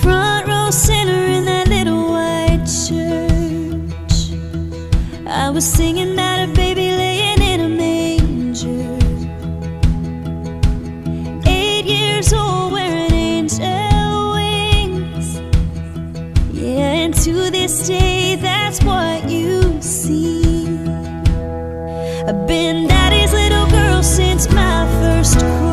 Front row center in that little white church. I was singing and to this day, that's what you see. I've been daddy's little girl since my first cry.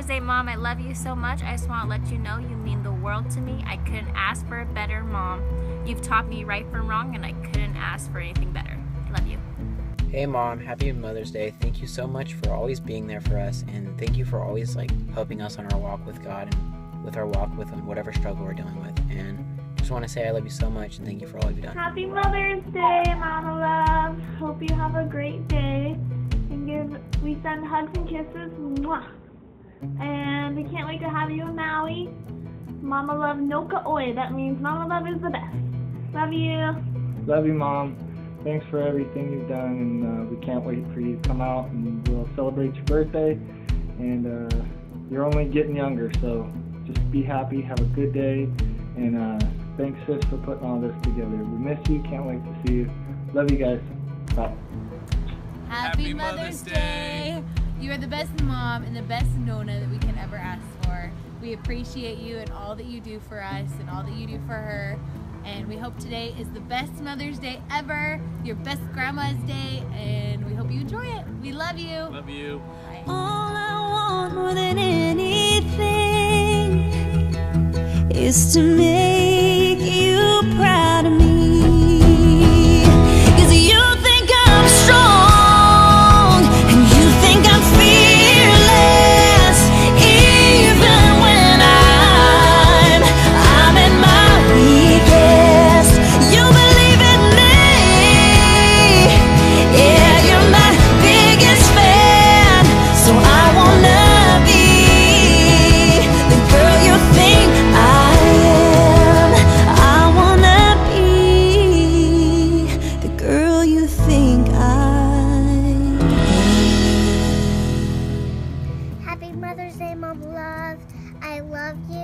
Happy Mother's Day, Mom. I love you so much. I just want to let you know you mean the world to me. I couldn't ask for a better mom. You've taught me right from wrong, and I couldn't ask for anything better. I love you. Hey mom, happy Mother's Day. Thank you so much for always being there for us and thank you for always like helping us on our walk with God and with our walk with whatever struggle we're dealing with. And just want to say I love you so much and thank you for all you've done. Happy Mother's Day, Mama Love. Hope you have a great day. And give we send hugs and kisses. Mwah. And we can't wait to have you in Maui. Mama Love Noka Oi. That means Mama Love is the best. Love you. Love you, Mom. Thanks for everything you've done, and uh, we can't wait for you to come out and we'll celebrate your birthday. And uh, you're only getting younger, so just be happy, have a good day, and uh, thanks, sis, for putting all this together. We miss you, can't wait to see you. Love you guys. Bye. Happy, Mother's Day. You are the best mom and the best Nona that we can ever ask for. We appreciate you and all that you do for us and all that you do for her. And we hope today is the best Mother's Day ever, your best Grandma's Day, and we hope you enjoy it. We love you. Love you. Bye. All I want more than anything is to make love you,